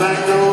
Back door.